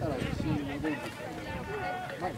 まだ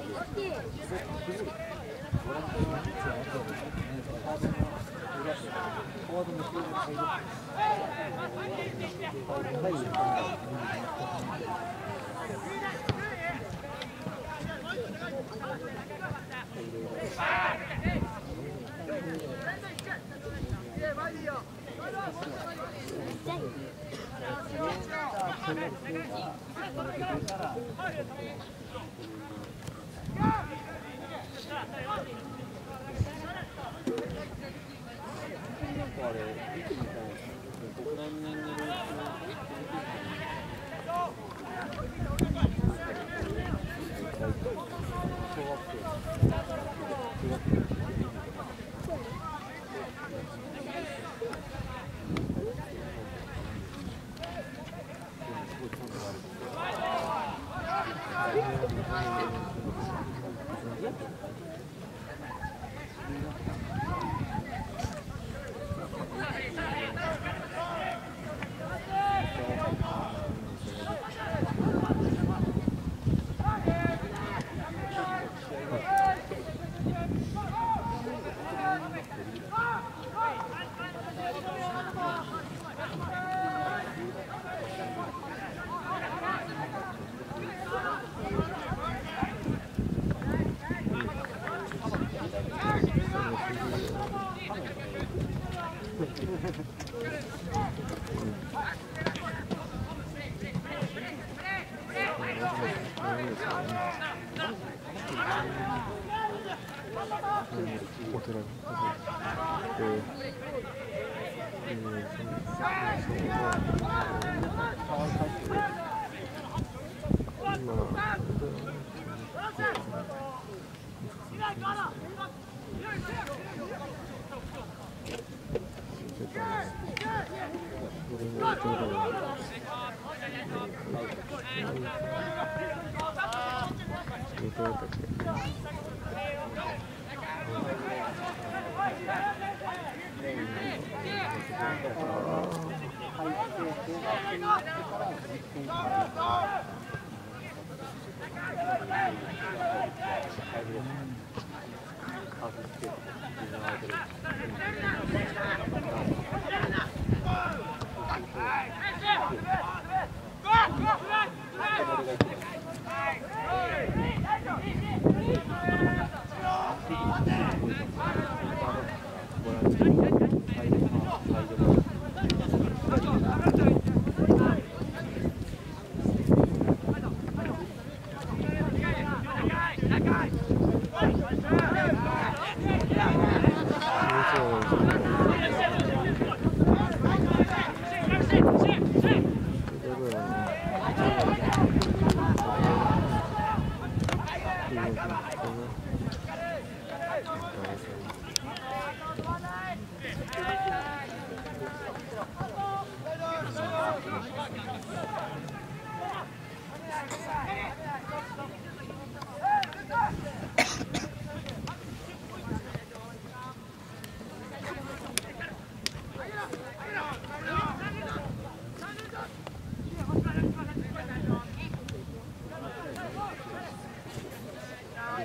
した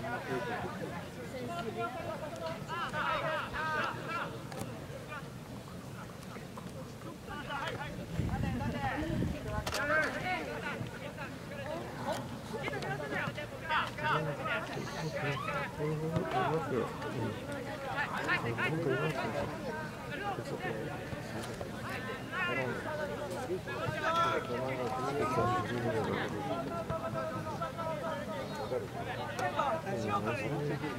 ら一 Thank you.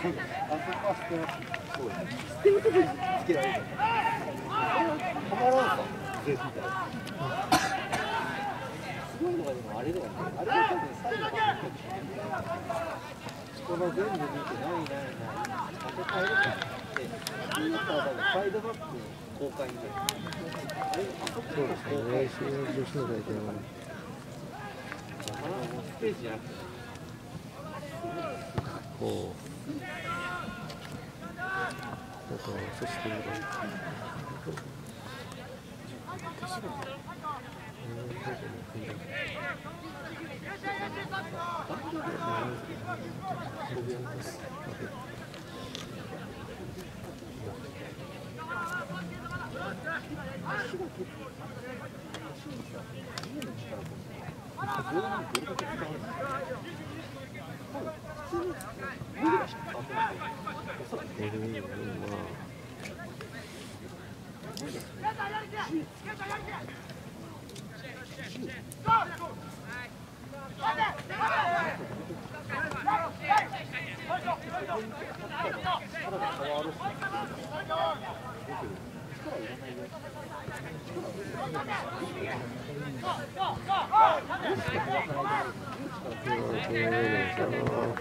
ステージじゃなくて。こ。 그래서 소식으로 Thank you. Go, go, go! 안녕하세요. 안녕하세요.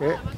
Okay.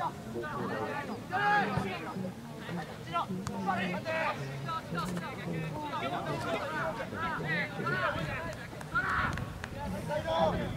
つけ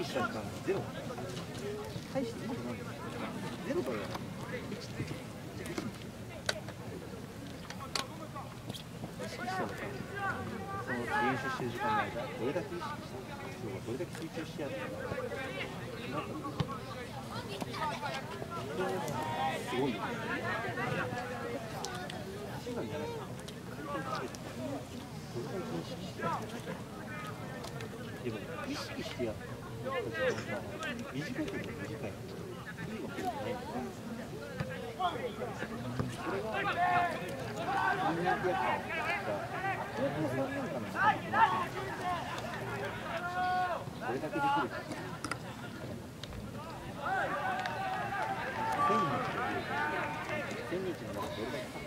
意識したゃっゼロ大してうまくないゼロからだ意識したのかその練習してる時間の間どれだけ意識したのかどれだけ集中してやったのか決まったのかすごいよね足がじゃない体につけてどれだけ意識してやったのかでも意識してやった時間が短いけど短い。いいわけじゃないんだよね。それが人脈やったのが高校3年間の時間にどれだけか1000日の中どれだけ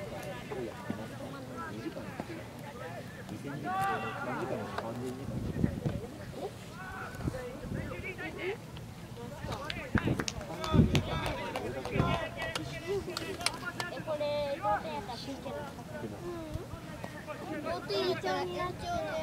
Tiga 你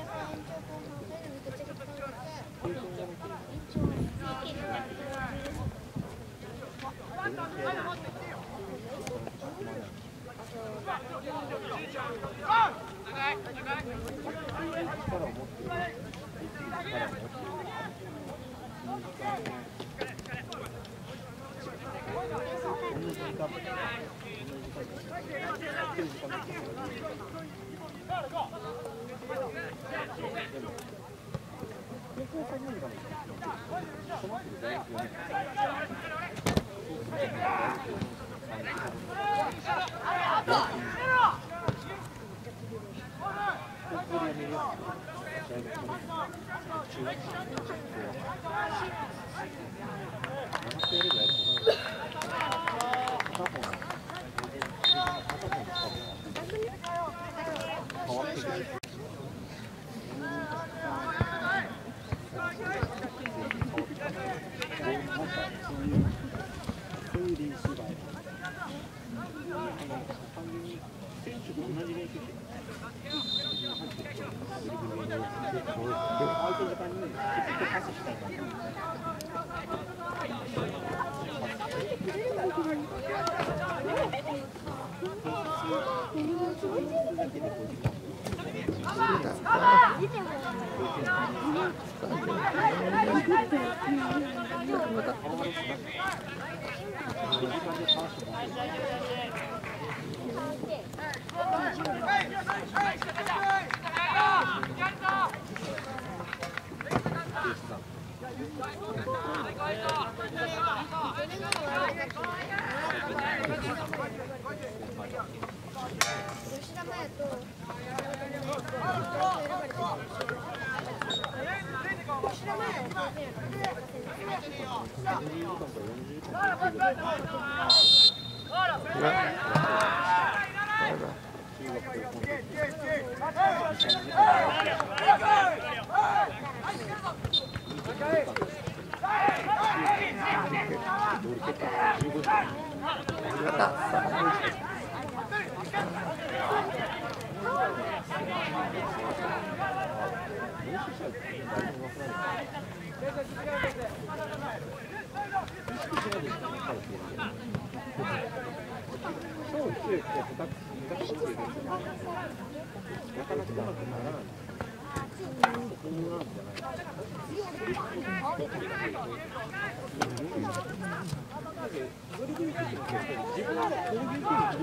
そっう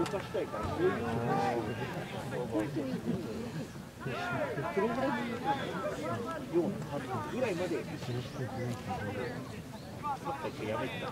そたいかぐらいまでやめてた。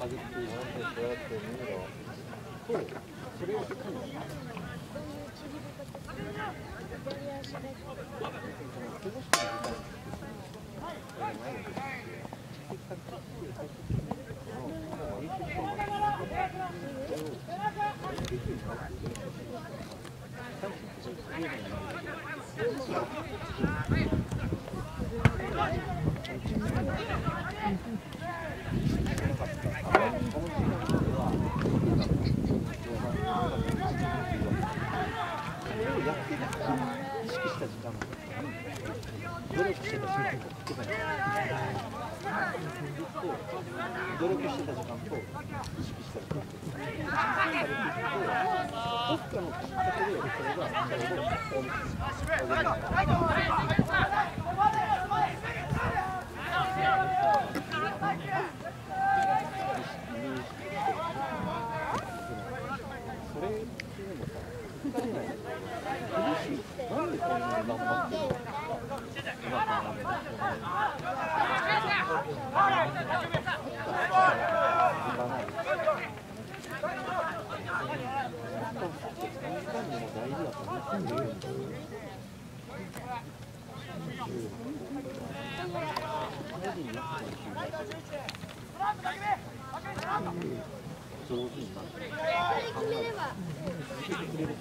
아직도 이한테 줘야 되는 거. とそれを書くの上手になって決めれば教えてくれる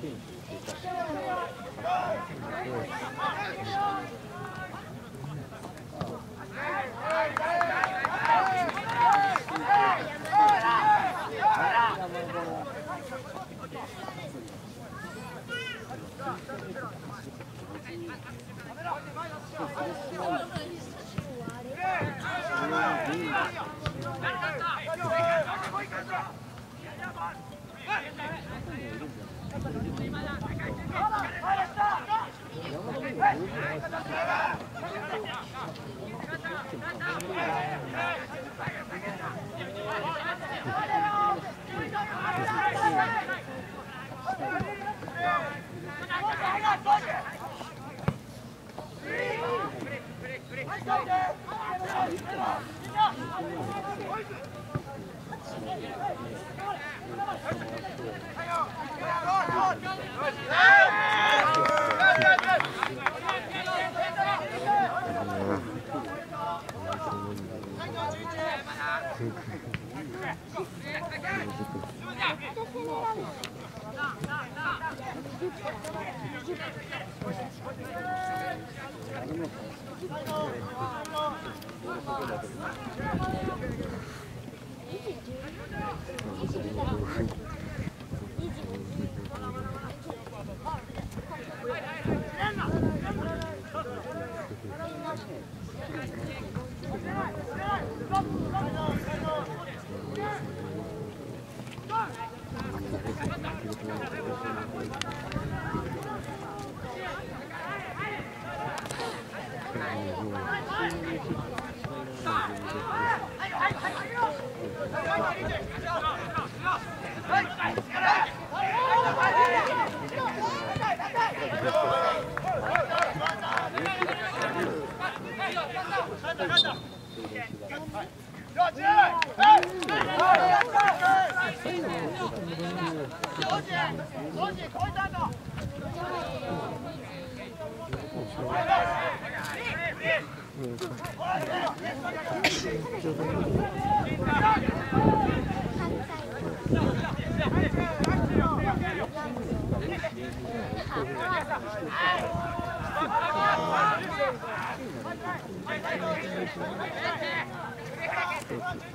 なん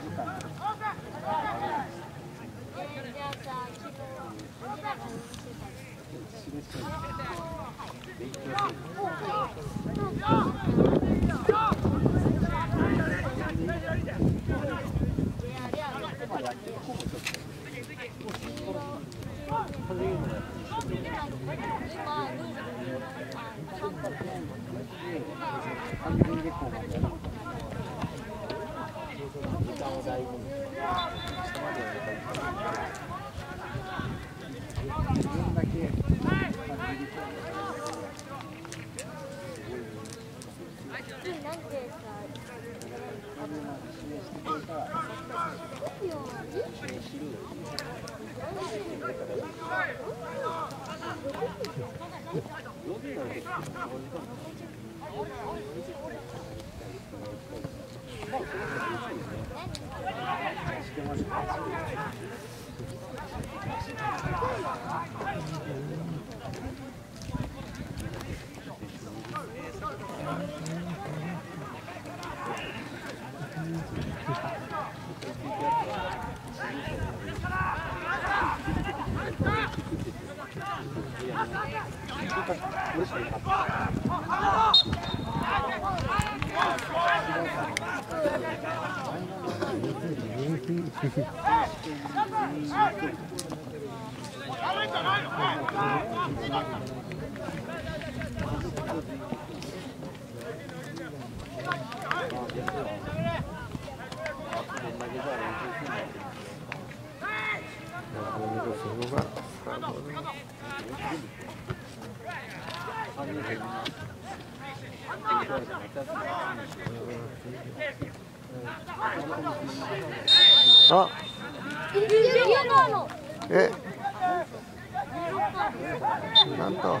てさうんするのがサードあえ？なんと。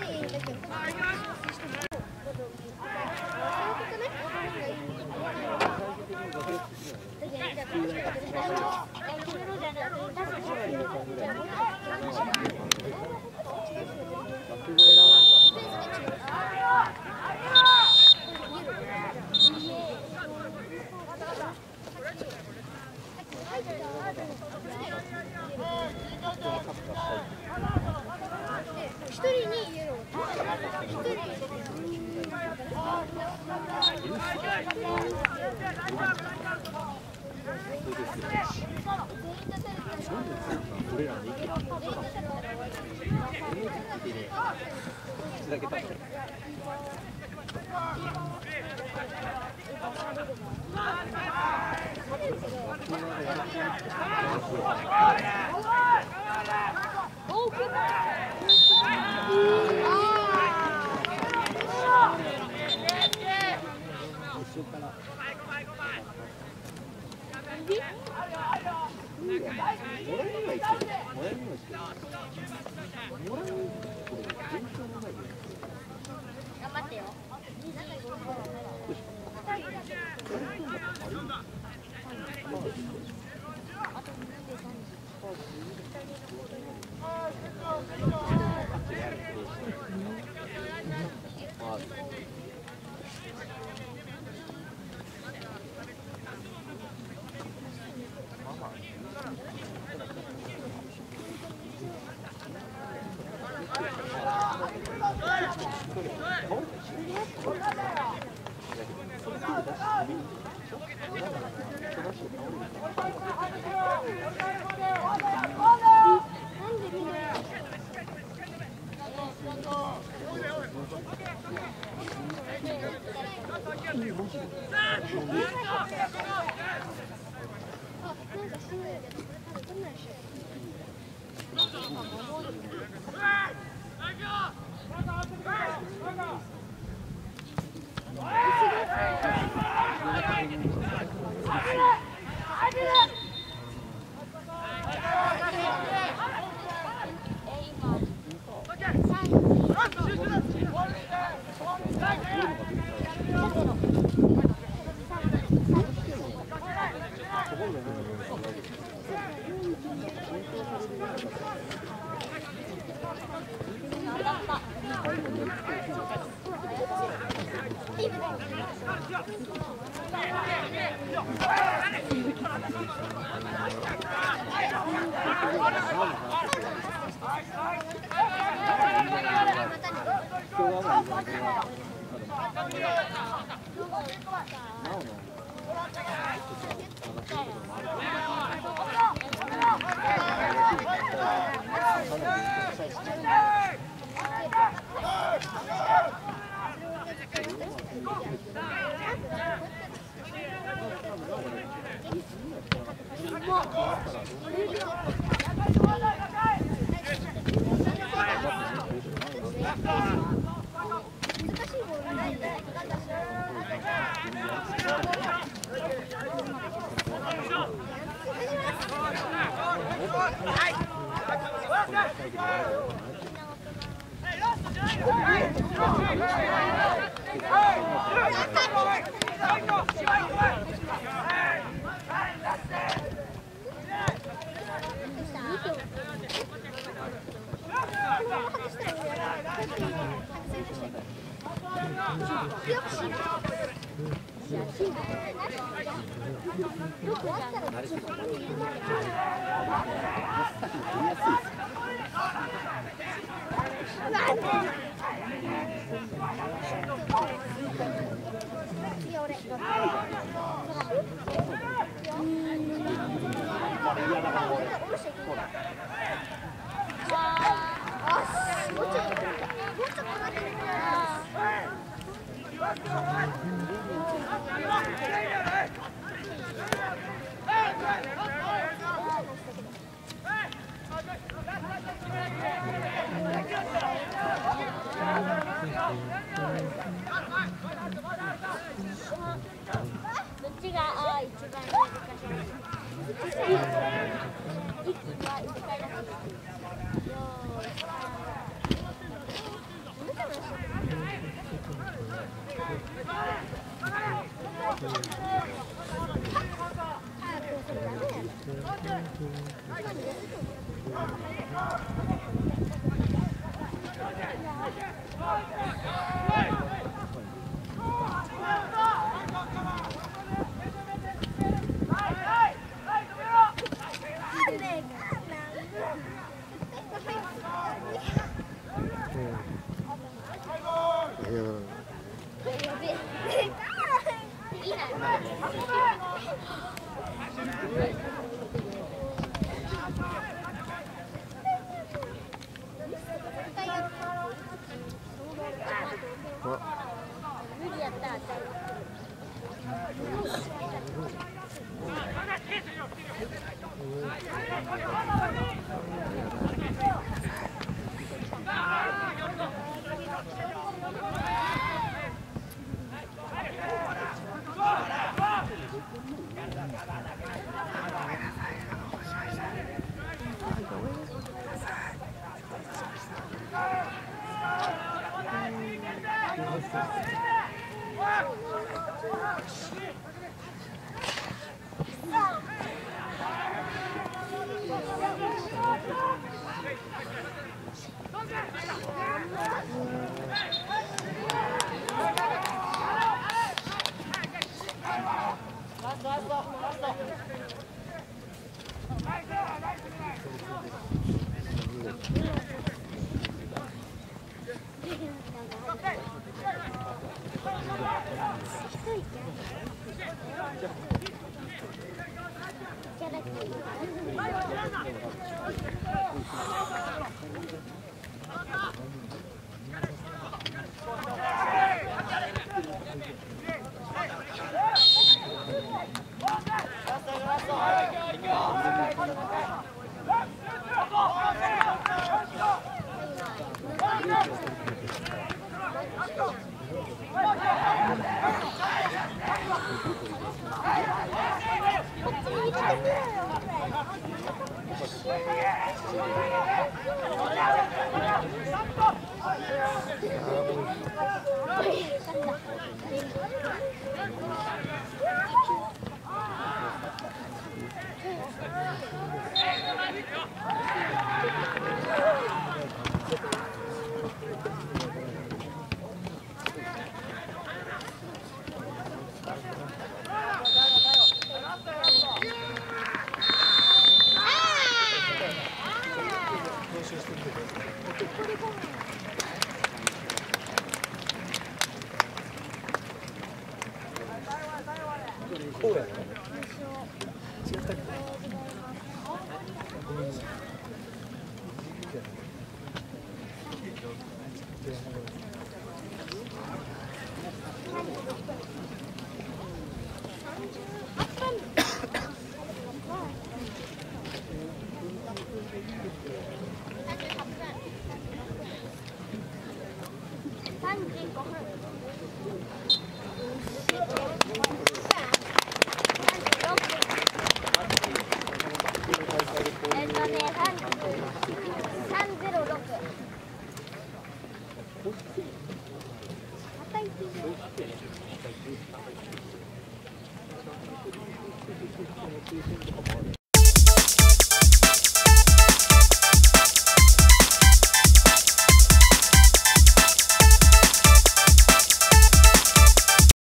happening? 慣れ Thank you.